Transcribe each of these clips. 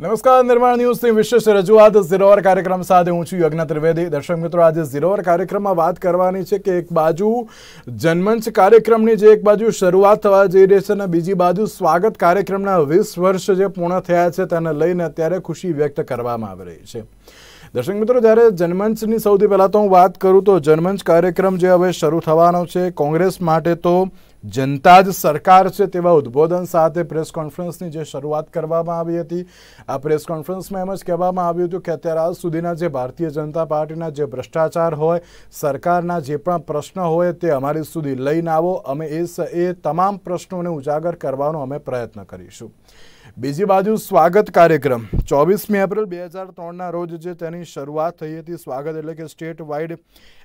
નમસ્કાર, નિર્માણ ન્યૂઝની વિશેષ રજૂઆત. ઝીરોવર કાર્યક્રમ સાથે હું છું યજ્ઞ ત્રિવેદી. દર્શક મિત્રો, આજે ઝીરોવર કાર્યક્રમમાં વાત કરવાની છે કે એક બાજુ જનમંચ કાર્યક્રમની જે એક બાજુ શરૂઆત થવા જઈ રહી છે અને બીજી બાજુ સ્વાગત કાર્યક્રમના વીસ વર્ષ જે પૂર્ણ થયા છે તેને લઈને અત્યારે ખુશી વ્યક્ત કરવામાં આવી રહી છે. દર્શક મિત્રો, જ્યારે જનમંચની સૌથી પહેલાં તો હું વાત કરું તો જનમંચ કાર્યક્રમ જે હવે શરૂ થવાનો છે કોંગ્રેસ માટે તો જનતા જ સરકાર છે તેવા ઉદ્બોધન સાથે પ્રેસ કોન્ફરન્સની જે શરૂઆત કરવામાં આવી હતી. આ પ્રેસ કોન્ફરન્સમાં એમ જ કહેવામાં આવ્યું હતું કે અત્યારે આજ સુધીના જે ભારતીય જનતા પાર્ટીના જે ભ્રષ્ટાચાર હોય, સરકારના જે પણ પ્રશ્ન હોય તે અમારી સુધી લઈને આવો. અમે એ એ તમામ પ્રશ્નોને ઉજાગર કરવાનો અમે પ્રયત્ન કરીશું. બીજી બાજુ સ્વાગત કાર્યક્રમ. ચોવીસમી એપ્રિલ બે હજાર ત્રણના રોજ જે તેની શરૂઆત થઈ હતી, સ્વાગત એટલે કે state wide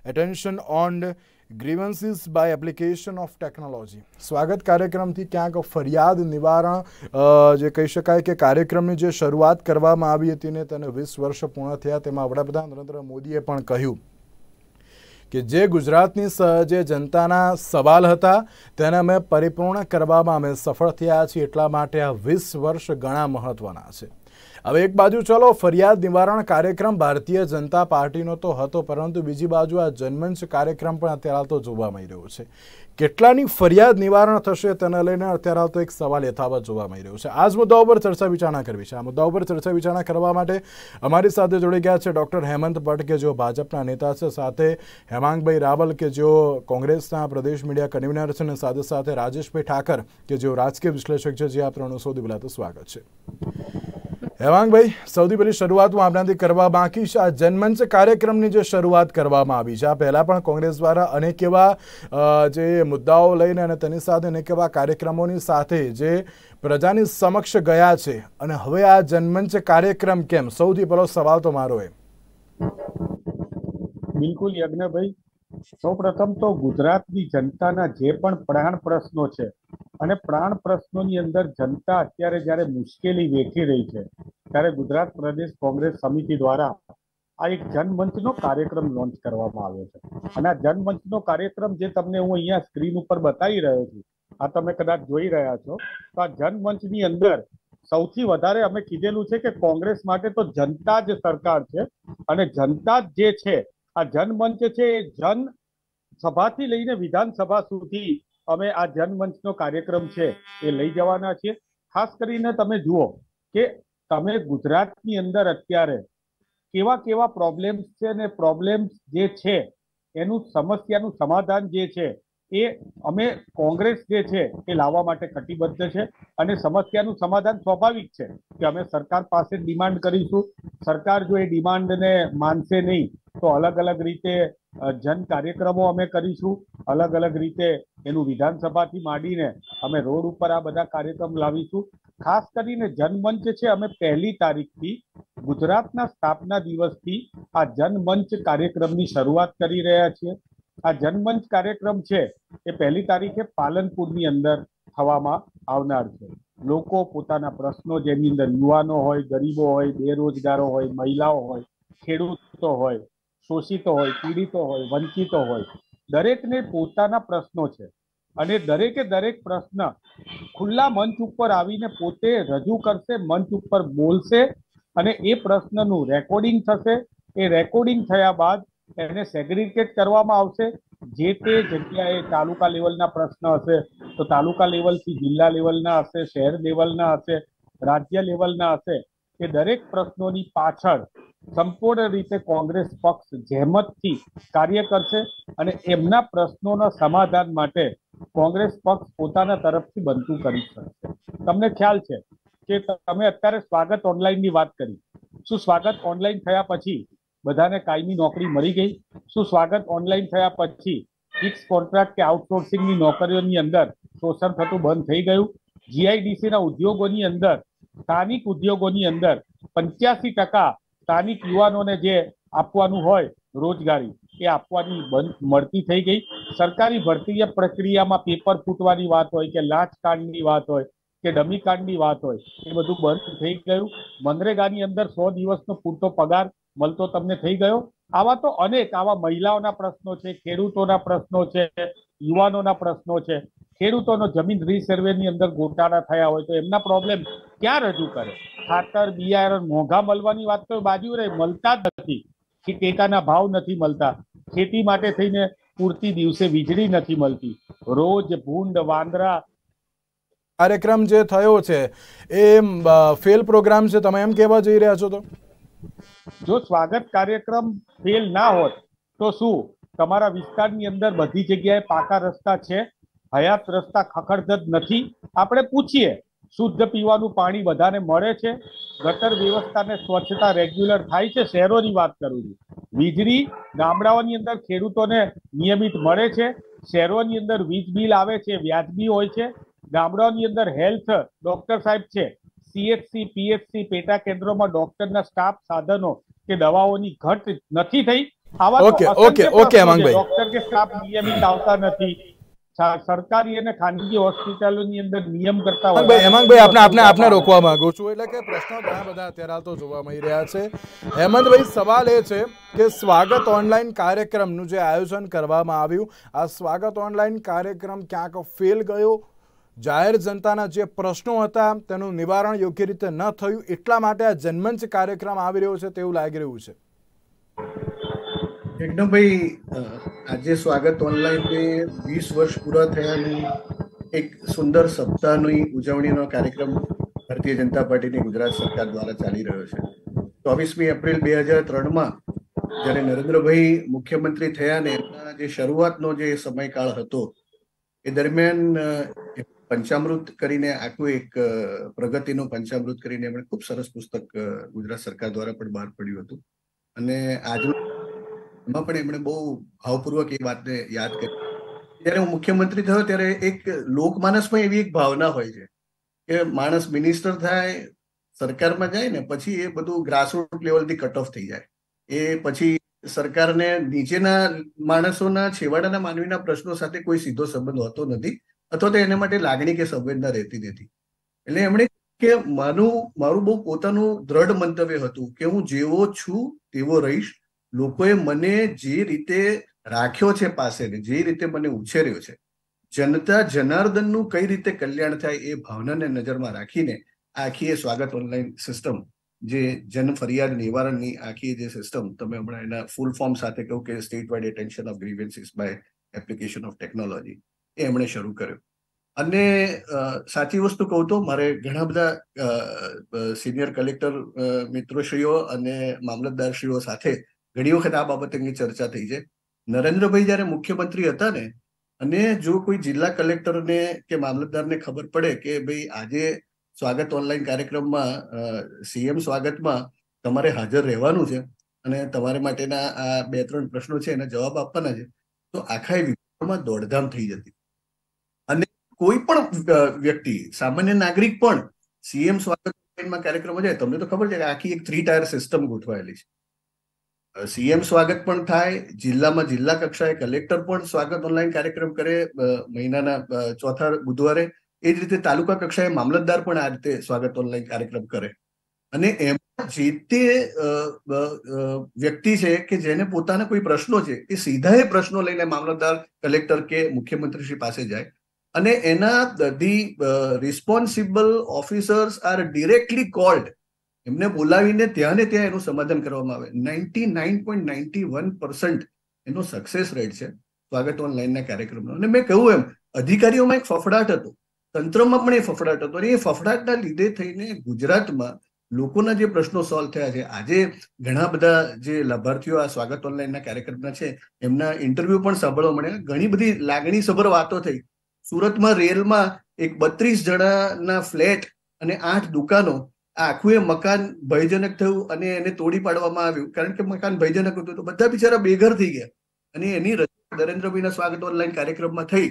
attention on grievances by application of technology Swagat કાર્યક્રમથી ક્યાંક ફરિયાદ, નિવારણ જે કહી શકાય કે કાર્યક્રમની જે શરૂઆત કરવામાં આવી હતી ને તેને વીસ વર્ષ પૂર્ણ થયા તેમાં વડાપ્રધાન નરેન્દ્ર મોદીએ પણ કહ્યું કે જે ગુજરાતની જે જનતાના સવાલ હતા તેને અમે પરિપૂર્ણ કરવામાં અમે સફળ થયા છીએ એટલા માટે આ વીસ વર્ષ ઘણા મહત્ત્વના છે. હવે એક બાજુ ચલો, ફરિયાદ નિવારણ કાર્યક્રમ ભારતીય જનતા પાર્ટીનો તો હતો, પરંતુ બીજી બાજુ આ જનમંચ કાર્યક્રમ પણ અત્યારે તો જોવા મળી રહ્યો છે. કેટલાની ફરિયાદ નિવારણ થશે તેને લઈને અત્યારે તો એક સવાલ યથાવત જોવા મળી રહ્યો છે. આ જ મુદ્દા ઉપર ચર્ચા વિચારણા કરવી છે. આ મુદ્દા ઉપર ચર્ચા વિચારણા કરવા માટે અમારી સાથે જોડી ગયા છે ડૉક્ટર હેમંત ભટ્ટ, કે જેઓ ભાજપના નેતા છે, સાથે હેમાંગભાઈ રાવલ, કે જેઓ કોંગ્રેસના પ્રદેશ મીડિયા કન્વીનર છે, અને સાથે સાથે રાજેશભાઈ ઠાકર, કે જેઓ રાજકીય વિશ્લેષક છે. જે આ ત્રણનું સૌથી પહેલાં તો સ્વાગત છે. હેવાંગભાઈ સૌથી પહેલી શરૂઆત હું આપણાથી કરવા બાકી છે. આ જનમંચ કાર્યક્રમની જે શરૂઆત કરવામાં આવી છે. આ પહેલાં પણ કોંગ્રેસ દ્વારા અનેક એવા જે મુદ્દાઓ લઈને અને તેની સાથે અનેક એવા કાર્યક્રમોની સાથે જે પ્રજાની સમક્ષ ગયા છે. અને હવે આ જનમંચ કાર્યક્રમ કેમ? સૌથી પહેલો સવાલ તો મારો એ. બિલકુલ યજ્ઞભાઈ સૌ પ્રથમ તો ગુજરાતની જનતાના જે પણ પ્રાણ પ્રશ્નો છે અને પ્રાણ પ્રશ્નોની અંદર જનતા અત્યારે જ્યારે મુશ્કેલી વેઠી રહી છે, ત્યારે ગુજરાત પ્રદેશ કોંગ્રેસ સમિતિ દ્વારા આ એક જનમંચનો કાર્યક્રમ લોન્ચ કરવામાં આવ્યો છે. અને આ જનમંચનો કાર્યક્રમ જે તમને હું અહીંયા સ્ક્રીન ઉપર બતાવી રહ્યો છું, આ તમે કદાચ જોઈ રહ્યા છો, તો આ જનમંચની અંદર સૌથી વધારે અમે કીધેલું છે કે કોંગ્રેસ માટે તો જનતા જ સરકાર છે અને જનતા જ જે છે આ જનમંચ છે એ જન સભાથી લઈને વિધાનસભા સુધી અમે આ જનમંચનો કાર્યક્રમ છે એ લઈ જવાના છીએ. ખાસ કરીને તમે જુઓ કે તમે ગુજરાતની અંદર અત્યારે કેવા કેવા પ્રોબ્લેમ્સ છે ને પ્રોબ્લેમ્સ જે છે એનું સમસ્યાનું સમાધાન જે છે એ અમે કોંગ્રેસ જે છે એ લાવવા માટે કટિબદ્ધ છે અને સમસ્યાનું સમાધાન સ્વાભાવિક છે કે અમે સરકાર પાસે ડિમાન્ડ કરીશું. સરકાર જો એ ડિમાન્ડને માનશે નહીં, તો અલગ અલગ રીતે જન કાર્યક્રમો અમે કરીશું. અલગ અલગ રીતે એનું વિધાનસભાથી માંડીને અમે રોડ ઉપર આ બધા કાર્યક્રમ લાવીશું. ખાસ કરીને જનમંચ છે અમે પહેલી તારીખથી ગુજરાતના સ્થાપના દિવસથી આ જનમંચ કાર્યક્રમની શરૂઆત કરી રહ્યા છીએ. આ જનમંચ કાર્યક્રમ છે એ પહેલી તારીખે પાલનપુરની અંદર થવામાં આવનાર છે. લોકો પોતાના પ્રશ્નો જેની અંદર યુવાનો હોય, ગરીબો હોય, બેરોજગારો હોય, મહિલાઓ હોય, ખેડૂતો હોય, શોષિતો હોય, પીડિતો હોય, વંચિતો હોય, દરેકને પોતાના પ્રશ્નો છે. અને દરેકે દરેક પ્રશ્ન ખુલ્લા મંચ ઉપર આવીને પોતે રજૂ કરશે, મંચ ઉપર બોલશે અને એ પ્રશ્નનું રેકોર્ડિંગ થશે. એ રેકોર્ડિંગ થયા બાદ એને સેગ્રિગેટ કરવામાં આવશે. જે તે જગ્યાએ તાલુકા લેવલના પ્રશ્ન હશે, તો તાલુકા લેવલથી જિલ્લા લેવલના હશે, શહેર લેવલના હશે, રાજ્ય લેવલના હશે, એ દરેક પ્રશ્નોની પાછળ સંપૂર્ણ રીતે કોંગ્રેસ પક્ષ જહેમતથી કાર્ય કરશે અને એમના પ્રશ્નોના સમાધાન માટે કોંગ્રેસ પક્ષ પોતાના તરફથી બનતું કરી શકશે. તમને ખ્યાલ છે કે તમે અત્યારે સ્વાગત ઓનલાઈનની વાત કરી. શું સ્વાગત ઓનલાઈન થયા પછી બધાને કાયમી નોકરી મળી ગઈ. શું સ્વાગત ઓનલાઈન થયા પછી ફિક્સ કોન્ટ્રાક્ટ કે આઉટસોર્સિંગની નોકરીઓની અંદર શોષણ થતું બંધ થઈ ગયું? જીઆઈડીસીના ઉદ્યોગોની અંદર, સ્થાનિક ઉદ્યોગોની અંદર પંચ્યાસી ટકા સ્થાનિક યુવાનોને જે આપવાનું હોય રોજગારી, એ આપવાની બંધ મળતી થઈ ગઈ. સરકારી ભરતીય પ્રક્રિયામાં પેપર ફૂટવાની વાત હોય કે લાંચ કાંડની વાત હોય કે ડમી કાંડની વાત હોય, એ બધું બંધ થઈ ગયું. મનરેગાની અંદર સો દિવસનો પૂરતો પગાર મળતો તમને થઈ ગયો. આવા તો અનેક આવા મહિલાઓના પ્રશ્નો છે, ખેડૂતોના પ્રશ્નો છે, યુવાનોના પ્રશ્નો છે. ખેડૂતોનો જમીન રીસર્વેની અંદર ગોટાળા થયા હોય તો એમના પ્રોબ્લેમ ક્યાં રજૂ કરે? ખાતર, બિયારણ, મોંઘા મળવાની વાત તો બાજુ રહે, મળતા જ નથી. કે ટેકાના ભાવ નથી મળતા. ખેતી માટે થઈને પૂરતી દિવસે વીજળી નથી મળતી. રોજ ભૂંડ, વાંદરા. કાર્યક્રમ જે થયો છે એ ફેલ પ્રોગ્રામ છે, તમે એમ કહેવા જઈ રહ્યા છો તો? જો સ્વાગત કાર્યક્રમ ફેલ ના હોત, તો શું? તમારા વિસ્તારની અંદર બધી જગ્યાએ પાકા રસ્તા છે, હયાત રસ્તા ખખડધજ નથી. આપણે પૂછીએ, શુદ્ધ પીવાનું પાણી બધાને મળે છે? ગટર વ્યવસ્થાને સ્વચ્છતા રેગ્યુલર થાય છે? શહેરોની વાત કરું છું. વીજળી ગામડાઓની અંદર ખેડૂતોને નિયમિત મળે છે. શહેરોની અંદર વીજ બિલ આવે છે, વ્યાજબી હોય છે. ગામડાઓની અંદર હેલ્થ ડોક્ટર સાહેબ છે. સીએચસી પીએચસી પેટા કેન્દ્રોમાં ડોક્ટરના સ્ટાફ સાધનો કે દવાઓની ઘટ નથી થઈ. આવા ઓકે, ઓકે, ઓકે, પ્રશ્નો ડોક્ટર કે સ્ટાફ નિયમિત આવતા નથી. સરકારી અને ખાનગી હોસ્પિટલોની અંદર નિયમ કરતા હેમાંગભાઈ હેમંતભાઈ આપને આપને આપને રોકવા માંગુ છું. એટલે કે પ્રશ્નો ઘણા બધા અત્યારે હાલ તો જોવા મળી રહ્યા છે. હેમંતભાઈ સવાલ એ છે કે સ્વાગત ઓનલાઈન કાર્યક્રમનું જે આયોજન કરવામાં આવ્યું આ સ્વાગત ઓનલાઈન કાર્યક્રમ ક્યાંક ફેલ ગયો? જાહેર જનતાના જે પ્રશ્નો હતા તેનું નિવારણ યોગ્ય રીતે ન થયું, એટલા માટે આ જનમંચ કાર્યક્રમ આવી રહ્યો છે તેવું લાગી રહ્યું છે. એકદમ ભાઈ આજે સ્વાગત ઓનલાઈન વીસ વર્ષ પૂરા થયાનું એક સુંદર સપ્તાહની ઉજવણીનો કાર્યક્રમ ભારતીય જનતા પાર્ટીની ગુજરાત સરકાર દ્વારા ચાલી રહ્યો છે. ચોવીસમી એપ્રિલ બે હજાર ત્રણમાં જ્યારે નરેન્દ્રભાઈ મુખ્યમંત્રી થયા ને એમના જે શરૂઆતનો જે સમયકાળ હતો, એ દરમિયાન પંચામૃત કરીને આખું એક પ્રગતિનું પંચામૃત કરીને એમણે ખૂબ સરસ પુસ્તક ગુજરાત સરકાર દ્વારા પણ બહાર પડ્યું હતું. અને આજનું એમાં પણ એમણે બહુ ભાવપૂર્વક એ વાતને યાદ કરી. જ્યારે હું મુખ્યમંત્રી થયો ત્યારે એક લોકમાનસમાં એવી એક ભાવના હોય છે કે માણસ મિનિસ્ટર થાય, સરકારમાં જાય ને પછી એ બધું ગ્રાસરૂટ લેવલથી કટ ઓફ થઈ જાય. એ પછી સરકારને નીચેના માણસોના છેવાડાના માનવીના પ્રશ્નો સાથે કોઈ સીધો સંબંધ હોતો નથી. અથવા તો એના માટે લાગણી કે સંવેદના રહેતી નથી. એટલે એમણે કે મારું મારું બહુ પોતાનું દ્રઢ મંતવ્ય હતું કે હું જેવો છું તેવો રહીશ. લોકોએ મને જે રીતે રાખ્યો છે પાસે જે રીતે મને ઉછેર્યો છે, જનતા જનાર્દનનું કઈ રીતે કલ્યાણ થાય એ ભાવનાને નજરમાં રાખીને આખી એ સ્વાગત ઓનલાઈન સિસ્ટમ, જે જન ફરિયાદ નિવારણની આખી જે સિસ્ટમ, તમે હમણાં એના ફૂલ ફોર્મ સાથે કહું કે state wide attention of grievances by application of technology. એમણે શરૂ કર્યો. અને સાચી વસ્તુ કહું તો મારે ઘણા બધા સિનિયર કલેક્ટર મિત્રોશ્રીઓ અને મામલતદારશ્રીઓ સાથે ઘણી વખત આ બાબત અંગે ચર્ચા થઈ છે. નરેન્દ્રભાઈ જ્યારે મુખ્યમંત્રી હતા ને, અને જો કોઈ જિલ્લા કલેક્ટરને કે મામલતદારને ખબર પડે કે ભાઈ આજે સ્વાગત ઓનલાઈન કાર્યક્રમમાં સીએમ સ્વાગતમાં તમારે હાજર રહેવાનું છે અને તમારે માટેના આ બે ત્રણ પ્રશ્નો છે એના જવાબ આપવાના છે, તો આખા એ વિભાગમાં દોડધામ થઈ જતી. કોઈ પણ વ્યક્તિ, સામાન્ય નાગરિક પણ સીએમ સ્વાગત કાર્યક્રમ જાય, તમને તો ખબર છે કે આખી એક થ્રી ટાયર સિસ્ટમ ગોઠવાયેલી છે. સીએમ સ્વાગત પણ થાય, જિલ્લામાં જિલ્લા કક્ષાએ કલેક્ટર પણ સ્વાગત ઓનલાઈન કાર્યક્રમ કરે મહિનાના ચોથા બુધવારે. એ જ રીતે તાલુકા કક્ષાએ મામલતદાર પણ આ રીતે સ્વાગત ઓનલાઈન કાર્યક્રમ કરે. અને એમાં જે તે વ્યક્તિ છે કે જેને પોતાના કોઈ પ્રશ્નો છે, એ સીધા એ પ્રશ્નો લઈને મામલતદાર કલેક્ટર કે મુખ્યમંત્રી શ્રી પાસે જાય. અને એના the responsible officers are directly called એમને બોલાવીને ત્યાં ને ત્યાં એનું સમાધાન કરવામાં આવે. Ninety nine point ninety one percent એનો સક્સેસ રેટ છે સ્વાગત ઓનલાઈનના કાર્યક્રમનો. અને મેં કહ્યું એમ, અધિકારીઓમાં એક ફફડાટ હતો. તંત્રમાં પણ એ ફફડાટ હતો અને એ ફફડાટના લીધે થઈને ગુજરાતમાં લોકોના જે પ્રશ્નો સોલ્વ થયા છે, આજે ઘણા બધા જે લાભાર્થીઓ આ સ્વાગત ઓનલાઈનના કાર્યક્રમના છે, એમના ઇન્ટરવ્યુ પણ સાંભળવા મળ્યા. ઘણી બધી લાગણીસભર વાતો થઈ. સુરતમાં રેલમાં એક બત્રીસ જણાના ફ્લેટ અને આઠ દુકાનો આખું એ મકાન ભયજનક થયું અને એને તોડી પાડવામાં આવ્યું. કારણ કે મકાન ભયજનક હતું તો બધા બિચારા બેઘર થઈ ગયા. અને એની નરેન્દ્રભાઈના સ્વાગત ઓનલાઈન કાર્યક્રમમાં થઈ.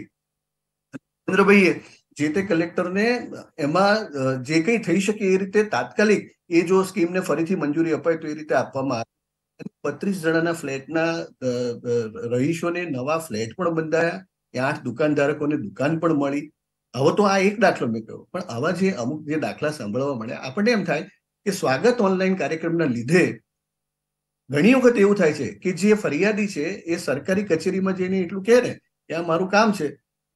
નરેન્દ્રભાઈએ જે તે કલેક્ટરને એમાં જે કંઈ થઈ શકે એ રીતે તાત્કાલિક એ જો સ્કીમને ફરીથી મંજૂરી અપાય તો એ રીતે આપવામાં આવે. બત્રીસ જણાના ફ્લેટના રહીશોને નવા ફ્લેટ પણ બંધાયા. ત્યાં આઠ દુકાનધારકોને દુકાન પણ મળી. હવે તો આ એક દાખલો મેં કહ્યું, પણ આવા જે અમુક જે દાખલા સાંભળવા મળ્યા, આપણને એમ થાય કે સ્વાગત ઓનલાઈન કાર્યક્રમના લીધે ઘણી વખત એવું થાય છે કે જે ફરિયાદી છે એ સરકારી કચેરીમાં જઈને એટલું કહે ને કે આ મારું કામ છે,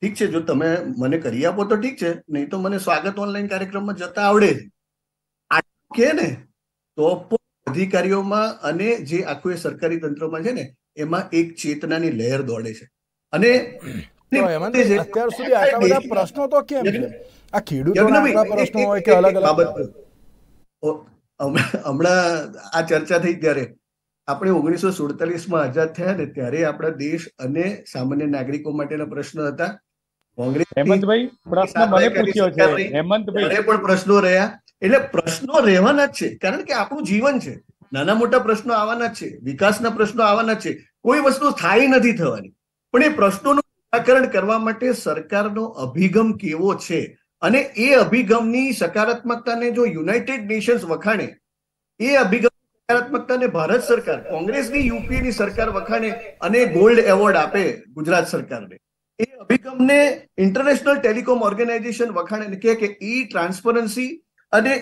ઠીક છે, જો તમે મને કરી આપો તો ઠીક છે, નહીં તો મને સ્વાગત ઓનલાઈન કાર્યક્રમમાં જતા આવડે કે ને તો અધિકારીઓમાં અને જે આખું એ સરકારી તંત્રમાં છે ને, એમાં એક ચેતનાની લહેર દોડે છે. અને અત્યાર સુધી આટલા બધા પ્રશ્નો તો કેમ છે? આ ખેડૂતોના આટલા પ્રશ્નો હોય કે અલગ અલગ? હમણાં હમણાં આ ચર્ચા થઈ ત્યારે આપણે ઓગણીસો સુડતાલીસમાં આઝાદ થયા ને ત્યારે આપણા દેશ અને સામાન્ય નાગરિકો માટેના પ્રશ્નો હતા. કોંગ્રેસ હેમંતભાઈ પ્રશ્ન મને પૂછ્યો છે. હેમંતભાઈ પણ પ્રશ્નો રહ્યા. એટલે પ્રશ્નો રહેવાના જ છે. કારણ કે આપણું જીવન છે. નાના મોટા પ્રશ્નો આવવાના જ છે. વિકાસના પ્રશ્નો આવવાના જ છે. કોઈ વસ્તુ સ્થાયી નથી થવાની. પણ એ પ્રશ્નોનું નિરાકરણ કરવા માટે સરકારનો અભિગમ કેવો છે? અને એ અભિગમની સકારાત્મકતાને જો યુનાઇટેડ નેશન્સ વખાણે એ અભિગમ સકારાત્મકતાને ભારત સરકાર કોંગ્રેસની યુપીએની સરકાર વખાણે અને ગોલ્ડ એવોર્ડ આપે ગુજરાત સરકારને. એ અભિગમને ઇન્ટરનેશનલ ટેલિકોમ ઓર્ગેનાઇઝેશન વખાણે કે ઈ ટ્રાન્સપરન્સી અને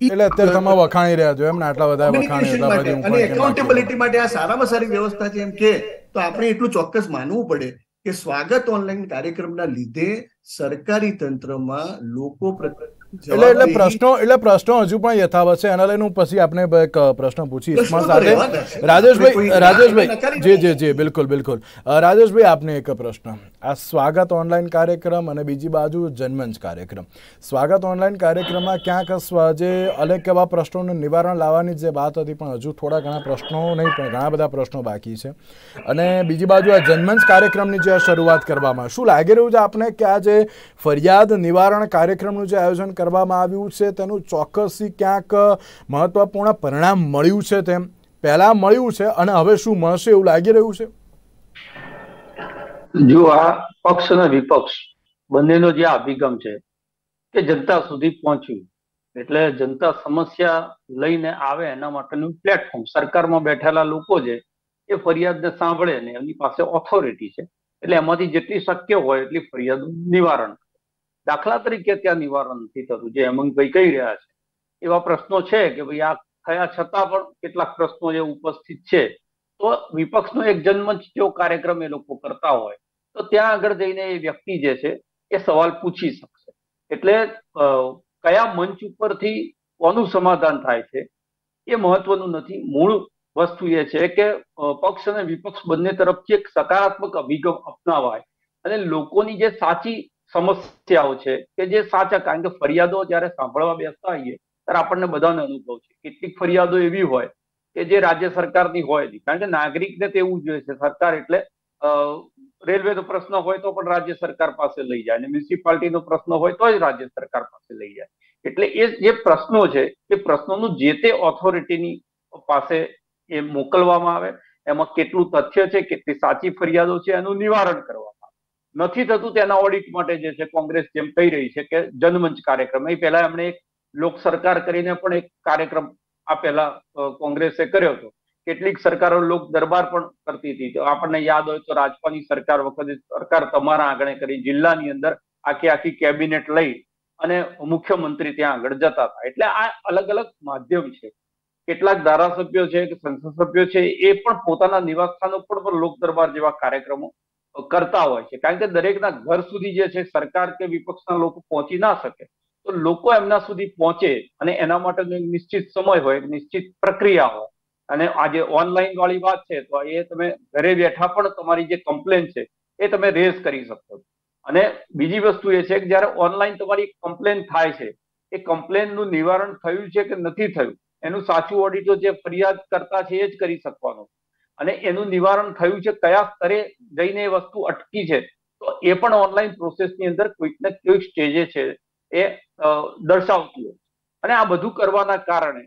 એટલે અત્યારે તમે વખાણી રહ્યા છો એમને આટલા બધા વખાણી અને એકાઉન્ટેબિલિટી માટે આ સારામાં સારી વ્યવસ્થા છે એમ કે તો આપણે એટલું ચોક્કસ માનવું પડે કે સ્વાગત ઓનલાઈન કાર્યક્રમના લીધે સરકારી તંત્રમાં લોકો પ્રત્યે એટલે એટલે પ્રશ્નો એટલે પ્રશ્નો હજુ પણ યથાવત છે. એના લઈને હું પછી આપણે એક પ્રશ્ન પૂછી પણ સાથે. રાજેશભાઈ રાજેશભાઈ જે જી જે બિલકુલ બિલકુલ. રાજેશભાઈ આપને એક પ્રશ્ન. આ સ્વાગત ઓનલાઈન કાર્યક્રમ અને બીજી બાજુ જન્મંચ કાર્યક્રમ. સ્વાગત ઓનલાઈન કાર્યક્રમમાં ક્યાંક જે અનેક એવા પ્રશ્નોનું નિવારણ લાવવાની જે વાત હતી પણ હજુ થોડા ઘણા પ્રશ્નો નહીં પણ ઘણા બધા પ્રશ્નો બાકી છે. અને બીજી બાજુ આ જન્મંચ કાર્યક્રમની જે શરૂઆત કરવામાં શું લાગી રહ્યું છે આપને કે આ જે ફરિયાદ નિવારણ કાર્યક્રમનું જે આયોજન કરવામાં આવ્યું છે, તેનું ચોક્કસથી ક્યાંક મહત્વપૂર્ણ પરિણામ મળ્યું છે તેમ પહેલા મળ્યું છે અને હવે શું મળશે એવું લાગી રહ્યું છે જો આ પક્ષ અને વિપક્ષ બંનેનો જે અભિગમ છે કે જનતા સુધી પહોંચ્યું, એટલે જનતા સમસ્યા લઈને આવે એના માટેનું પ્લેટફોર્મ સરકારમાં બેઠેલા લોકો છે એ ફરિયાદને સાંભળે ને એમની પાસે ઓથોરિટી છે, એટલે એમાંથી જેટલી શક્ય હોય એટલી ફરિયાદનું નિવારણ. દાખલા તરીકે ત્યાં નિવારણ નથી થતું, જે હેમંતભાઈ કહી રહ્યા છે. એવા પ્રશ્નો છે કે ભાઈ આ થયા છતાં પણ કેટલાક પ્રશ્નો જે ઉપસ્થિત છે. તો વિપક્ષનો એક જન્મંચ જેવો કાર્યક્રમ એ લોકો કરતા હોય, તો ત્યાં આગળ જઈને એ વ્યક્તિ જે છે એ સવાલ પૂછી શકશે. એટલે કયા મંચ ઉપરથી કોનું સમાધાન થાય છે એ મહત્વનું નથી. મૂળ વસ્તુ એ છે કે પક્ષ અને વિપક્ષ બંને તરફથી એક સકારાત્મક અભિગમ અપનાવાય અને લોકોની જે સાચી સમસ્યાઓ છે કે જે સાચા, કારણ કે ફરિયાદો જ્યારે સાંભળવા બેસતા હોઈએ ત્યારે આપણને બધાને અનુભવ છે. કેટલીક ફરિયાદો એવી હોય કે જે રાજ્ય સરકારની હોય નહીં. કારણ કે નાગરિકને તેવું જોઈએ છે, સરકાર એટલે રેલવેનો પ્રશ્ન હોય તો પણ રાજ્ય સરકાર પાસે લઈ જાય અને મ્યુનિસિપાલિટીનો પ્રશ્ન હોય તો જ રાજ્ય સરકાર પાસે લઈ જાય. એટલે એ જે પ્રશ્નો છે, એ પ્રશ્નોનું જે તે ઓથોરિટીની પાસે એ મોકલવામાં આવે, એમાં કેટલું તથ્ય છે, કેટલી સાચી ફરિયાદો છે, એનું નિવારણ કરવામાં નથી થતું તેના ઓડિટ માટે જે છે કોંગ્રેસ જેમ કહી રહી છે કે જનમંચ કાર્યક્રમ. એ પહેલા એમણે એક લોક સરકાર કરીને પણ એક કાર્યક્રમ આ પહેલા કોંગ્રેસે કર્યો હતો. કેટલીક સરકારો લોક દરબાર પણ કરતી હતી. તો આપણને યાદ હોય તો રાજપાની સરકાર વખતે સરકાર તમારા આંગણે કરી જિલ્લાની અંદર આખી આખી કેબિનેટ લઈ અને મુખ્યમંત્રી ત્યાં આગળ જતા હતા. એટલે આ અલગ અલગ માધ્યમ છે. કેટલાક ધારાસભ્યો છે કે સંસદ સભ્યો છે એ પણ પોતાના નિવાસ સ્થાનો પર પણ લોક દરબાર જેવા કાર્યક્રમો કરતા હોય છે. કારણ કે દરેકના ઘર સુધી જે છે સરકાર કે વિપક્ષના લોકો પહોંચી ના શકે. તો લોકો એમના સુધી પહોંચે અને એના માટેનો નિશ્ચિત સમય હોય નિશ્ચિત પ્રક્રિયા હોય. અને આજે ઓનલાઈન વાળી વાત છે, તો એ તમે ઘરે બેઠા પણ તમારી જે કમ્પ્લેન છે, એ તમે રેઝ કરી શકો અને બીજી વસ્તુ એ છે કે જ્યારે ઓનલાઈન તમારી કમ્પ્લેન થાય છે, એ કમ્પ્લેનનું નિવારણ થયું છે કે નથી થયું, એનું સાચું ઓડિટો જે ફરિયાદ કરતા છે એ જ કરી શકવાનો. અને એનું નિવારણ થયું છે કયા સ્તરે જઈને એ વસ્તુ અટકી છે. તો એ પણ ઓનલાઈન પ્રોસેસની અંદર કોઈક ને કોઈક સ્ટેજે છે એ દર્શાવતી હોય અને આ બધું કરવાના કારણે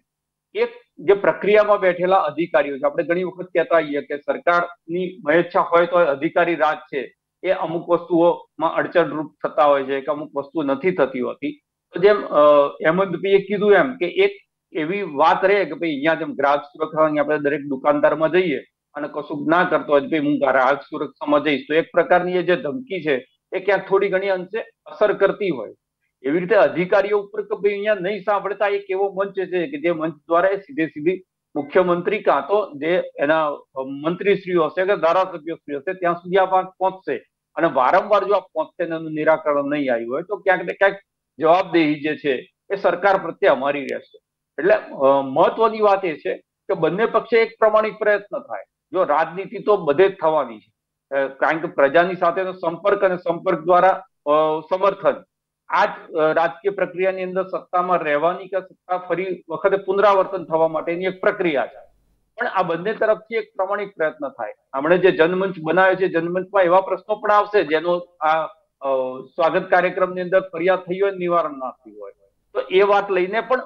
એક જે પ્રક્રિયામાં બેઠેલા અધિકારીઓ છે આપણે ઘણી વખત કહેતા હોઈએ કે સરકારની મહેચ્છા હોય તો અધિકારી રાજ છે. એ અમુક વસ્તુઓમાં અડચણરૂપ થતા હોય છે કે અમુક વસ્તુ નથી થતી હોતી. તો જેમ અ, હેમંતભાઈએ કીધું એમ કે એક એવી વાત રહે કે ભાઈ અહીંયા જેમ ગ્રાહક સુરક્ષાની આપણે દરેક દુકાનદારમાં જઈએ અને કશું ના કરતો હોય ભાઈ હું ગ્રાહક સુરક્ષામાં જઈશ. તો એક પ્રકારની જે ધમકી છે, એ ક્યાંક થોડી ઘણી અંશે અસર કરતી હોય. એવી રીતે અધિકારીઓ ઉપર કે ભાઈ અહીંયા નહીં સાંભળતા, એક એવો મંચ છે કે જે મંચ દ્વારા સીધે સીધી મુખ્યમંત્રી કાં તો જે એના મંત્રીશ્રીઓ હશે કે ધારાસભ્યશ્રીઓ હશે, ત્યાં સુધી આ વાત પહોંચશે. અને વારંવાર જો આ પહોંચશે એનું નિરાકરણ નહીં આવ્યું હોય, તો ક્યાંક ને ક્યાંક જવાબદેહી જે છે, એ સરકાર પ્રત્યે અમારી રહેશે. એટલે મહત્વની વાત એ છે કે બંને પક્ષે એક પ્રમાણિક પ્રયત્ન થાય. જો રાજનીતિ તો બધે જ થવાની છે. કારણ કે પ્રજાની સાથેનો સંપર્ક અને સંપર્ક દ્વારા સમર્થન. આ જ રાજકીય પ્રક્રિયાની અંદર સત્તામાં રહેવાની કે સત્તા ફરી વખતે પુનરાવર્તન થવા માટેની એક પ્રક્રિયા છે. પણ આ બંને તરફથી એક પ્રમાણિક પ્રયત્ન થાય. હમણે જે જનમંચ બનાવ્યો છે, જનમંચમાં એવા પ્રશ્નો પણ આવશે જેનો આ સ્વાગત કાર્યક્રમની અંદર ફરિયાદ થઈ હોય, નિવારણ ના થયું હોય. તો એ વાત લઈને પણ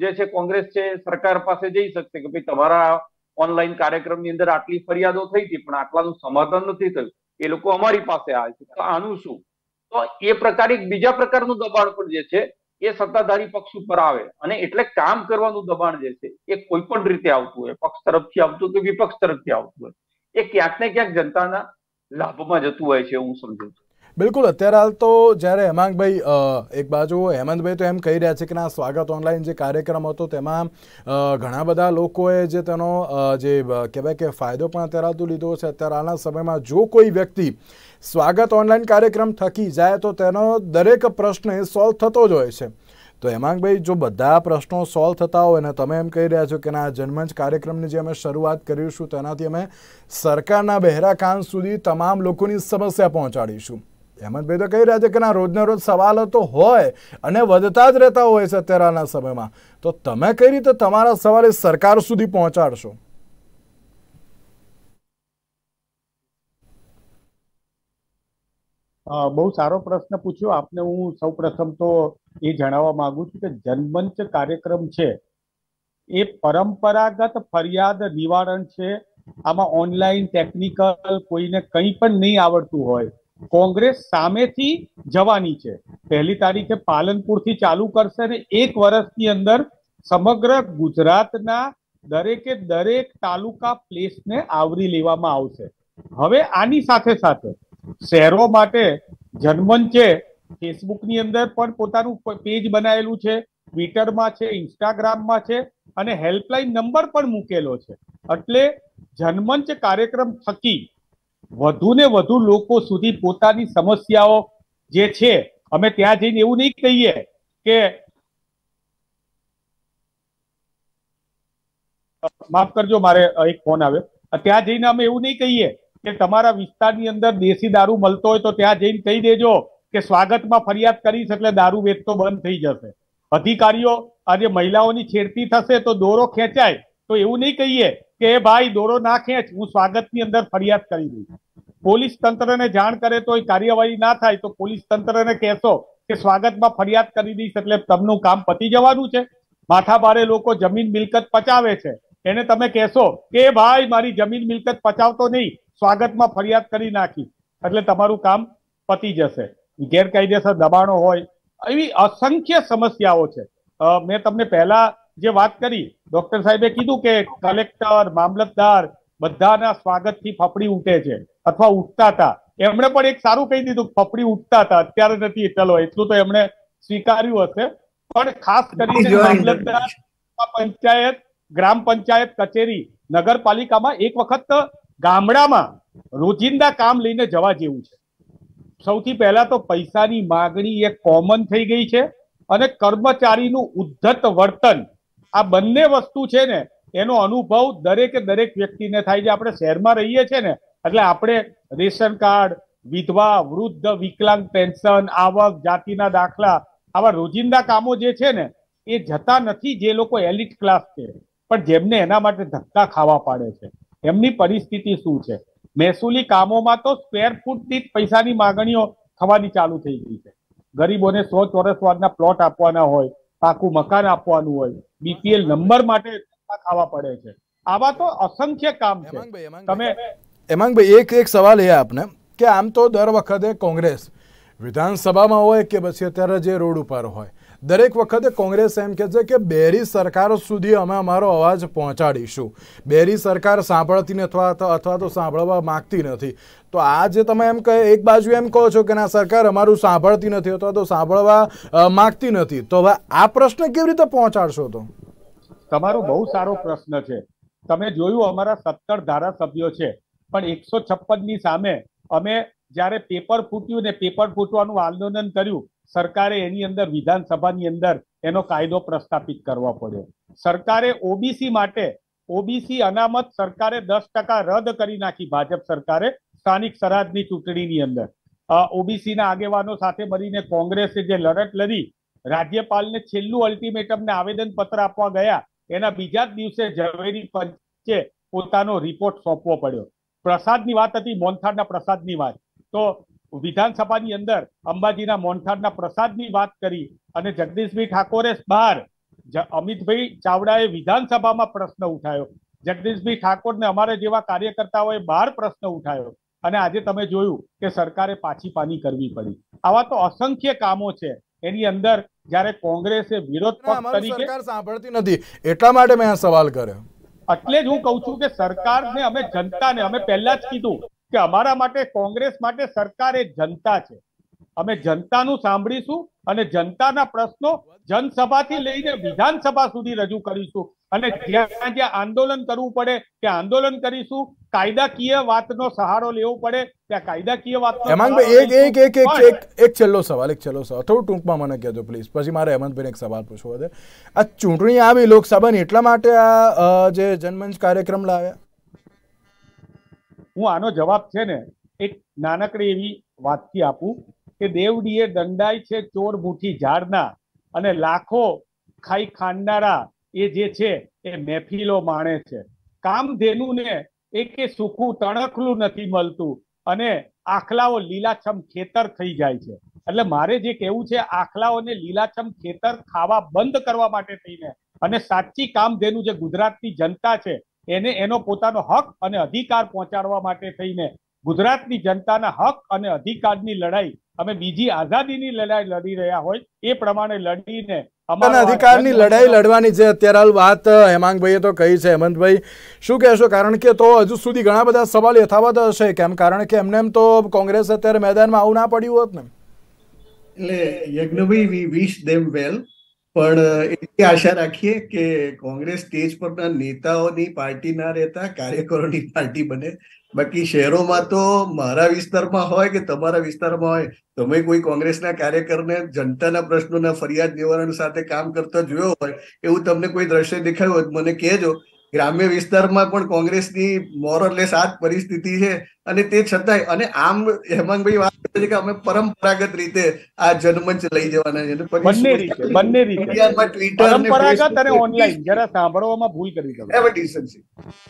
જે છે કોંગ્રેસ છે સરકાર પાસે જઈ શકશે કે ભાઈ તમારા ઓનલાઈન કાર્યક્રમની અંદર આટલી ફરિયાદો થઈ હતી, પણ આટલાનું સમાધાન નથી થયું. એ લોકો અમારી પાસે આવે છે. તો આનું શું? તો એ પ્રકારે બીજા પ્રકારનું દબાણ પણ જે છે, એ સત્તાધારી પક્ષ ઉપર આવે. અને એટલે કામ કરવાનું દબાણ જે છે, એ કોઈ પણ રીતે આવતું હોય. પક્ષ તરફથી આવતું કે વિપક્ષ તરફથી આવતું હોય. એ ક્યાંક ને ક્યાંક જનતાના લાભમાં જતું હોય છે, હું સમજુ છું. બિલકુલ, અત્યારે હાલ તો જ્યારે હેમાંગભાઈ એક બાજુ હેમંતભાઈ તો એમ કહી રહ્યા છે કે ના, સ્વાગત ઓનલાઈન જે કાર્યક્રમ હતો તેમાં ઘણા બધા લોકોએ જે તેનો જે કહેવાય કે ફાયદો પણ અત્યારે હાલ લીધો છે. અત્યારે હાલના સમયમાં જો કોઈ વ્યક્તિ સ્વાગત ઓનલાઈન કાર્યક્રમ થકી જાય તો તેનો દરેક પ્રશ્ન એ સોલ્વ થતો જ હોય છે. તો હેમાંગભાઈ, જો બધા પ્રશ્નો સોલ્વ થતા હોય ને તમે એમ કહી રહ્યા છો કે ના જનમંચ કાર્યક્રમની જે અમે શરૂઆત કરીશું તેનાથી અમે સરકારના બહેરા કાન સુધી તમામ લોકોની સમસ્યા પહોંચાડીશું. હેમંતભાઈ તો કહી રહ્યા છે કે ના, રોજને રોજ સવાલો તો હોય અને વધતા જ રહેતા હોય છે અત્યારના સમયમાં. તો તમે કઈ રીતે તમારા સવાલ સરકાર સુધી પહોંચાડશો? બહુ સારો પ્રશ્ન પૂછ્યો. આપને હું સૌ પ્રથમ તો એ જણાવવા માંગુ છું કે જનમંચ કાર્યક્રમ છે, એ પરંપરાગત ફરિયાદ નિવારણ છે. આમાં ઓનલાઈન ટેકનિકલ કોઈને કંઈ પણ નહીં આવડતું હોય કોંગ્રેસ સામેથી જવાની છે. પહેલી તારીખે પાલનપુરથી ચાલુ કરશે અને એક વર્ષની અંદર સમગ્ર ગુજરાતના દરેકે દરેક તાલુકા પ્લેસને આવરી લેવામાં આવશે. હવે આની સાથે સાથે શહેરો માટે જનમંચે ફેસબુકની અંદર પણ પોતાનું પેજ બનાવેલું છે, ટ્વિટરમાં છે, ઇન્સ્ટાગ્રામમાં છે અને હેલ્પલાઇન નંબર પણ મૂકેલો છે. એટલે જનમંચ કાર્યક્રમ થકી વધુ ને વધુ લોકો સુધી પોતાની સમસ્યાઓ જે છે, અમે ત્યાં જઈને એવું નહીં કહીએ કે માફ કરજો, મારે એક ફોન આવ્યો. ત્યાં જઈને અમે એવું નહીં કહીએ કે તમારા વિસ્તારની અંદર દેશી દારૂ મળતો હોય તો ત્યાં જઈને કહી દેજો કે સ્વાગતમાં ફરિયાદ કરીશ એટલે દારૂ વેચતો બંધ થઈ જશે. અધિકારીઓ આજે મહિલાઓની છેડતી થશે તો દોરો ખેંચાય. તો એવું નહીં કહીએ. કે, ભાઈ, દોરો ના ખેંચ, હું સ્વાગતની અંદર ફરિયાદ કરી દઈશ પોલીસ તંત્રને જાણ કરે તો એ કાર્યવાહી ના થાય, તો પોલીસ તંત્રને કહેશો કે, સ્વાગતમાં ફરિયાદ કરી દઈશ એટલે તમનું કામ પતી જવાનું છે. માથા ભારે લોકો જમીન મિલકત પચાવે છે. એને તમે કહેશો કે, ભાઈ, મારી જમીન મિલકત પચાવતો નહીં, સ્વાગતમાં ફરિયાદ કરી નાખી, એટલે તમારું કામ પતી જશે. ગેરકાયદેસર દબાણો હોય, એવી અસંખ્ય સમસ્યાઓ છે. મેં તમને પહેલા જે વાત કરી ડોક્ટર સાહેબે કીધું કે કલેક્ટર મામલતદાર બધાના સ્વાગતથી ફફડી ઉઠે છે અથવા ઉઠતા હતા. એમણે પણ એક સારું કહી દીધું ફફડી ઉઠતા હતા. અત્યારે નથી ચલો એટલું તો એમણે સ્વીકાર્યું હશે. પણ ખાસ કરીને મામલતદાર પંચાયત ગ્રામ પંચાયત કચેરી નગરપાલિકામાં એક વખત ગામડામાં રોજિંદા કામ લઈને જવા જેવું છે. સૌથી પહેલા તો પૈસાની માગણી એક કોમન થઈ ગઈ છે અને કર્મચારીનું ઉદ્ધત વર્તન આ બંને વસ્તુ છે ને, એનો અનુભવ દરેકે દરેક વ્યક્તિને થાય છે. આપણે શહેરમાં રહીએ છીએ ને, એટલે આપણે રેશન કાર્ડ, વિધવા, વૃદ્ધ, વિકલાંગ, પેન્શન, આવક, જાતિના દાખલા, આવા રોજિંદા કામો જે છે ને, એ જતા નથી જે લોકો એલિટ ક્લાસ છે. પણ જેમને એના માટે ધક્કા ખાવા પાડે છે. એમની પરિસ્થિતિ શું છે? મહેસૂલી કામોમાં તો સ્ક્વેર ફૂટથી જ પૈસાની માગણીઓ થવાની ચાલુ થઈ ગઈ છે. ગરીબોને સો ચોરસ વારના પ્લોટ આપવાના હોય પાકું મકાન આપવાનું હોય. બીપીએલ નંબર માટે ખાવા પડે છે. આવા તો અસંખ્ય કામ છે. તમે હેમાંગભાઈ એક એક સવાલ એ આપને કે આમ તો દર વખતે કોંગ્રેસ વિધાનસભામાં હોય કે પછી અત્યારે જે રોડ ઉપર હોય દરેક વખતે કોંગ્રેસ એમ કહે છે કે બેરી સરકાર સુધી અમે અમારો અવાજ પહોંચાડીશું. બેરી સરકાર સાંભળતી નથી અથવા તો સાંભળવા માંગતી નથી. તો આ જે તમે એમ કહે એક બાજુ એમ કહો છો કે ના, સરકાર અમારું સાંભળતી નથી અથવા તો સાંભળવા માંગતી નથી. તો હવે આ પ્રશ્ન કેવી રીતે પહોંચાડશો તો? તમારો બહુ સારો પ્રશ્ન છે. તમે જોયું અમારા સત્તર ધારાસભ્યો છે. પણ એકસો છપ્પનની સામે અમે જ્યારે પેપર ફૂટ્યું ને પેપર ફૂટવાનું આંદોલન કર્યું સરકારે એની અંદર, વિધાનસભાની અંદર એનો કાયદો પ્રસ્થાપિત કરવો પડ્યો. સરકારે ઓબીસી માટે ઓબીસી અનામત સરકારે દસ ટકા રદ કરી નાખી ભાજપ સરકારે સ્થાનિક સ્વરાજની ચૂંટણીની અંદર. ઓબીસીના આગેવાનો સાથે મળીને કોંગ્રેસે જે લડત લડી, રાજ્યપાલને છેલ્લું અલ્ટિમેટમને આવેદન પત્ર આપવા ગયા, એના બીજા જ દિવસે ઝવેરી પંચે પોતાનો રિપોર્ટ સોંપવો પડ્યો. પ્રસાદની વાત હતી મોનથાળના પ્રસાદની વાત. તો વિધાનસભાની અંદર અંબાજીના મોનથાળના પ્રસાદની વાત કરી અને જગદીશભાઈ ઠાકોરે બહાર અમિતભાઈ ચાવડાએ વિધાનસભામાં પ્રશ્ન ઉઠાવ્યો જગદીશભાઈ ઠાકોરને અમારે જેવા કાર્યકર્તાઓએ બહાર પ્રશ્ન ઉઠાવ્યો અને આજે તમે જોયું કે સરકારે પાછી પાની કરવી પડી. આવા તો અસંખ્ય કામો છે. એની અંદર જ્યારે કોંગ્રેસે વિરોધ પક્ષ તરીકે સરકાર સાંભળતી નથી. એટલા માટે મેં આ સવાલ કર્યો. એટલે જ હું કહું છું કે સરકારને અમે જનતાને અમે પહેલા જ કીધું કે અમારા માટે કોંગ્રેસ માટે સરકાર એ જનતા છે. અમે જનતાનું સાંભળીશું અને જનતાના પ્રશ્નો જનસભાથી લઈને વિધાનસભા સુધી રજૂ કરીશું. અને જ્યાં જ્યાં આંદોલન કરવું પડે ત્યાં આંદોલન કરીશું. કાયદાકીય વાતનો સહારો લેવો પડે ત્યાં કાયદાકીય વાત હેમાંગભાઈ એક એક એક એક એક એક છેલ્લો સવાલ એક છેલ્લો સવાલ. થોડું ટૂંકમાં મને કહેજો પ્લીઝ પછી મારે હેમંતભાઈને એક સવાલ પૂછવો છે. આ ચૂંટણી આવી લોકસભાની એટલા માટે આ જે જનમંચ કાર્યક્રમ લાવ્યા? હું આનો જવાબ છે ને એક નાનકડી એવી વાતથી આપું કે દેવડીએ દંડાય છે ચોર મુઠી ઝાડના અને લાખો ખાઈ ખાંડનારા એ જે છે એ મહેફિલો માણે છે. કામધેનુને એકે સુખું તણખલું નથી મળતું અને આખલાઓ લીલાછમ ખેતર થઈ જાય છે. એટલે મારે જે કહેવું છે આખલાઓને લીલાછમ ખેતર ખાવા બંધ કરવા માટે થઈને અને સાચી કામધેનુ જે ગુજરાતની જનતા છે એને એનો પોતાનો હક અને અધિકાર પહોંચાડવા માટે થઈને ગુજરાતની જનતાના હક અને અધિકારની લડાઈ અમે બીજી આઝાદીની લડાઈ લડી રહ્યા હોય એ પ્રમાણે લડીને અધિકારની લડાઈ લડવાની છે અત્યારે હાલ વાત હેમાંગભાઈએ તો કહી છે. હેમંતભાઈ શું કહેશો? કારણ કે તો હજુ સુધી ઘણા બધા સવાલ યથાવત હશે. કેમ? કારણ કે એમને એમ તો કોંગ્રેસ અત્યારે મેદાનમાં આવું ના પડ્યું હોત ને. એટલે યજ્ઞભાઈ વી વિશ ધેમ વેલ પણ એટલી આશા રાખીએ કે કોંગ્રેસ સ્ટેજ પરના નેતાઓની પાર્ટી ના રહેતા, કાર્યકરોની પાર્ટી બને. બાકી શહેરોમાં તો મારા વિસ્તારમાં હોય કે તમારા વિસ્તારમાં હોય, તમે કોઈ કોંગ્રેસના કાર્યકરને જનતાના પ્રશ્નોના ફરિયાદ નિવારણ સાથે કામ કરતા જોયો હોય, એવું તમને કોઈ દ્રશ્ય દેખાયું હોય મને કહેજો. ગ્રામ્ય વિસ્તારમાં પણ કોંગ્રેસની મોરલેસ આ પરિસ્થિતિ છે. અને તે છતાંય અને આમ હેમાંગભાઈ વાત કરે છે કે અમે પરંપરાગત રીતે આ જનમંચ લઈ જવાના છે. બંને રીતે બંને રીતે. પરંપરાગત અને ઓનલાઈન જરા સાંભળવામાં ભૂલ કરી દો એમાં ડિસન્સી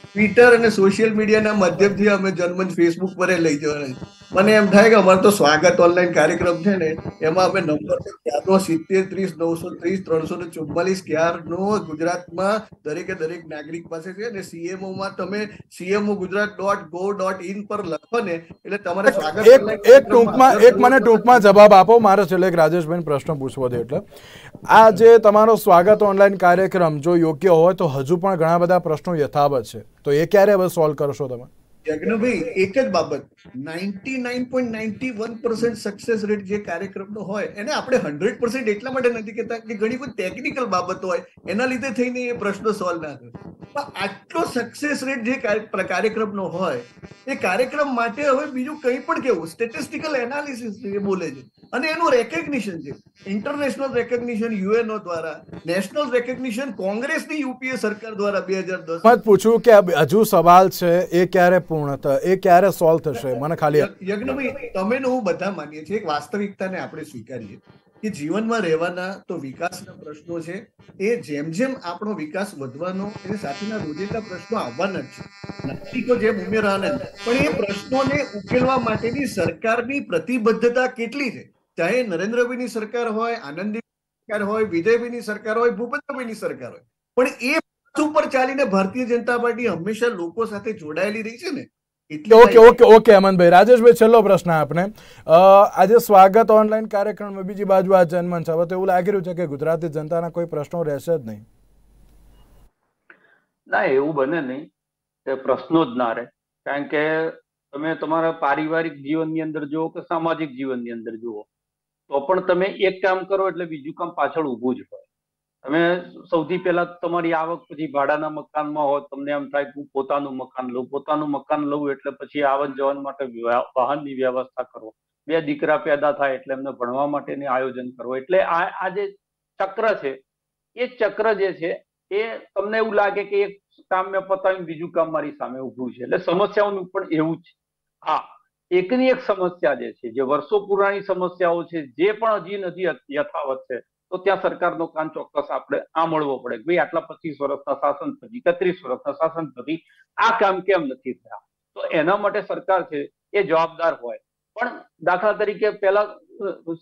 ટ્વિટર અને સોશિયલ મીડિયાના માધ્યમથી અમે જનમંચ ફેસબુક પર લઈ જવાના મને એમ થાય કે અમારો તો સ્વાગત ઓનલાઈન કાર્યક્રમ છે ને એમાં અમે નંબર ક્યારનો સિત્તેર ત્રીસ નવસો ત્રીસ ત્રણસો ને ચુમ્માલીસ ક્યારનો ગુજરાતમાં દરેકે દરેક નાગરિક પાસે છે અને સીએમઓમાં તમે CMO Gujarat dot gov dot in પર લખો ને એટલે તમારે સ્વાગત એક એક ટૂંકમાં એક મને ટૂંકમાં જવાબ આપો મારે છેલ્લે એક રાજેશભાઈ પ્રશ્ન પૂછવો છે એટલે. આ જે તમારો સ્વાગત ઓનલાઈન કાર્યક્રમ જો યોગ્ય હોય તો હજુ પણ ઘણા બધા પ્રશ્નો યથાવત છે. તો એ ક્યારે હવે સોલ્વ કરશો તમે? યજ્ઞભાઈ, એક જ બાબત. Ninety nine point ninety one percent success rate જે કાર્યક્રમનો હોય, એને આપણે હંડ્રેડ પર્સન્ટ એટલા માટે નથી કહેતા કે ઘણી બધી ટેકનિકલ બાબતો હોય, એના લીધે થઈને એ પ્રશ્નો સોલ્વ ના થાય. પણ આટલો સક્સેસ રેટ જે કાર્યક્રમનો હોય, એ કાર્યક્રમ માટે હવે બીજું કંઈ પણ કેવું સ્ટેટિસ્ટિકલ એનાલિસિસ એ બોલે છે. અને એનું રેકગ્નિશન છે. ઇન્ટરનેશનલ રેકગ્નિશન યુએનઓ દ્વારા નેશનલ રેકગ્નિશન કોંગ્રેસની યુપીએ સરકાર દ્વારા બે હજાર દસ. પૂછ્યું કે હજુ સવાલ છે, એ ક્યારે પૂર્ણ એ ક્યારે સોલ્વ થશે? મને ખાલી યજ્ઞભાઈ તમે હું બધા માનીએ છીએ, એક વાસ્તવિકતાને આપણે સ્વીકારીએ કે જીવનમાં રહેવાના તો વિકાસના પ્રશ્નો છે. એ જેમ જેમ આપણો વિકાસ વધવાનો એ સાથેના રોજિંદા પ્રશ્નો આવવાના જ છે. નાગરિકો જેમ ઉમેરવાના પણ એ પ્રશ્નોને ઉકેલવા માટેની સરકારની પ્રતિબદ્ધતા કેટલી છે? ચાહે નરેન્દ્રભાઈની સરકાર હોય આનંદી સરકાર હોય, વિજયભાઈની સરકાર હોય, ભૂપેન્દ્રભાઈની સરકાર હોય. પણ એ ઉપર ચાલીને ભારતીય જનતા પાર્ટી હંમેશા લોકો સાથે જોડાયેલી રહી છે ને? ઓકે ઓકે ઓકે અમનભાઈ. રાજેશભાઈ છેલ્લો પ્રશ્ન આપને. આજે સ્વાગત ઓનલાઈન કાર્યક્રમમાં બીજી બાજુ આ જન્મંચ હવે તો એવું લાગી રહ્યું છે કે ગુજરાતી જનતાના કોઈ પ્રશ્નો રહેશે જ નહીં. ના એવું બને નહીં. કે પ્રશ્નો જ ના રહે. કારણ કે તમે તમારા પારિવારિક જીવનની અંદર જુઓ કે સામાજિક જીવનની અંદર જુઓ તો પણ તમે એક કામ કરો એટલે બીજું કામ પાછળ ઊભું જ હોય. તમે સૌથી પહેલા તમારી આવક પછી ભાડાના મકાનમાં હોય તમને એમ થાય હું પોતાનું મકાન લઉં. પોતાનું મકાન લઉં એટલે પછી આવન જવન માટે વાહનની વ્યવસ્થા કરો. બે દીકરા પેદા થાય એટલે એમને ભણવા માટેની આયોજન કરો. એટલે આ આ જે ચક્ર છે, એ ચક્ર જે છે, એ તમને એવું લાગે કે એક કામ મેં પતાવ્યું, બીજું કામ મારી સામે ઉભું છે. એટલે સમસ્યાઓનું પણ એવું જ હા, એકની એક સમસ્યા જે છે, જે વર્ષો પુરાણી સમસ્યાઓ છે, જે પણ હજી નથી યથાવત છે તો ત્યાં સરકારનો કાન ચોક્કસ આપણે આમળવો પડે ભાઈ આટલા પચીસ વર્ષના શાસન પછી એકત્રીસ વર્ષના શાસન પછી આ કામ કેમ નથી થયા? તો એના માટે સરકાર છે, એ જવાબદાર હોય. પણ દાખલા તરીકે પહેલા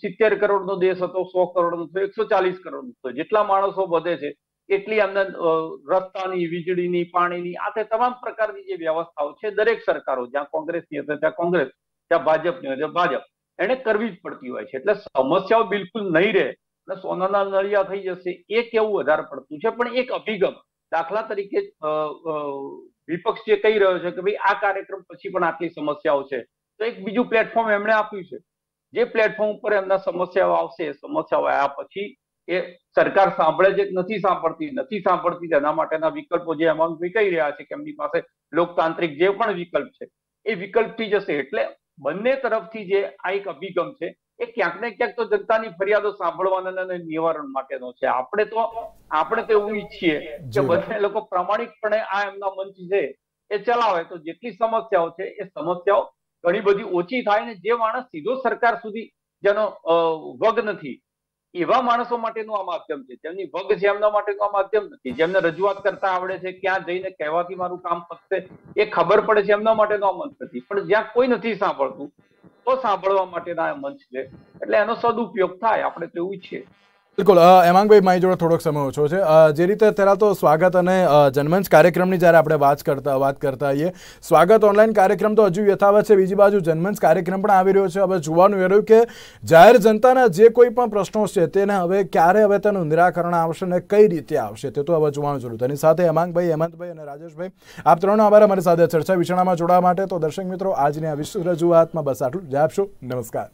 સિત્તેર કરોડ નો દેશ હતો, સો કરોડ નો એકસો ચાલીસ કરોડ હતો. જેટલા માણસો વધે છે, એટલી અમને રસ્તાની, વીજળીની, પાણીની, આ તે તમામ પ્રકારની જે વ્યવસ્થાઓ છે, દરેક સરકારો, જ્યાં કોંગ્રેસની હશે, ત્યાં કોંગ્રેસ, ત્યાં ભાજપની હશે, ભાજપ એને કરવી જ પડતી હોય છે. એટલે સમસ્યાઓ બિલકુલ નહીં રહે. અને સોનાના નળિયા થઈ જશે. એ કેવું વધારે પડતું છે? પણ એક અભિગમ. દાખલા તરીકે વિપક્ષ જે કહી રહ્યો છે કે ભાઈ, આ કાર્યક્રમ પછી પણ આટલી સમસ્યાઓ છે. તો એક બીજું પ્લેટફોર્મ એમણે આપ્યું છે. જે પ્લેટફોર્મ ઉપર એમના સમસ્યાઓ આવશે સમસ્યાઓ આવ્યા પછી એ સરકાર સાંભળે છે નથી સાંભળતી? નથી સાંભળતી. તેના માટેના વિકલ્પો જે એમાં કહી રહ્યા છે કે એમની પાસે લોકતાંત્રિક જે પણ વિકલ્પ છે, એ વિકલ્પથી જશે. એટલે બંને તરફથી જે આ એક અભિગમ છે એ ક્યાંક ને ક્યાંક તો જનતાની ફરિયાદો સાંભળવાના અને નિવારણ માટેનો છે. આપણે તો આપણે તો એવું ઈચ્છીએ કે બધા લોકો પ્રામાણિકપણે આ એમના મંચ છે એ ચલાવે. તો જેટલી સમસ્યાઓ છે એ સમસ્યાઓ ઘણી બધી ઓછી થાય ને જે માણસ સીધો સરકાર સુધી જેનો વગ નથી. એવા માણસો માટેનું આ માધ્યમ છે. જેમની વગ છે એમના માટેનું આ માધ્યમ નથી. જેમને રજૂઆત કરતા આવડે છે ક્યાં જઈને કહેવાથી મારું કામ પતશે એ ખબર પડે છે એમના માટેનું આ મંચ નથી. પણ જ્યાં કોઈ નથી સાંભળતું તો સાંભળવા માટેના મંચ છે. એટલે એનો સદુપયોગ થાય આપણે તો એવું ઈચ્છીએ બિલકુલ હેમાંગભાઈ મારી જોડે થોડોક સમય ઓછો છે. જે રીતે પહેલાં તો સ્વાગત અને જન્મંચ કાર્યક્રમની જ્યારે આપણે વાત કરતા વાત કરતા હોઈએ સ્વાગત ઓનલાઈન કાર્યક્રમ તો હજુ યથાવત છે. બીજી બાજુ જન્મંચ કાર્યક્રમ પણ આવી રહ્યો છે. હવે જોવાનું એ રહ્યું કે જાહેર જનતાના જે કોઈ પણ પ્રશ્નો છે તેને હવે ક્યારે હવે તેનું નિરાકરણ આવશે અને કઈ રીતે આવશે તે તો હવે જોવાનું જરૂર તેની સાથે હેમાંગભાઈ, હેમંતભાઈ અને રાજેશભાઈ, આપ ત્રણનો આભાર અમારી સાથે ચર્ચા વિચારણામાં જોડાવા માટે. તો દર્શક મિત્રો, આજની આ વિશ્વ રજૂઆતમાં બસ આટલું જ. આપશો નમસ્કાર.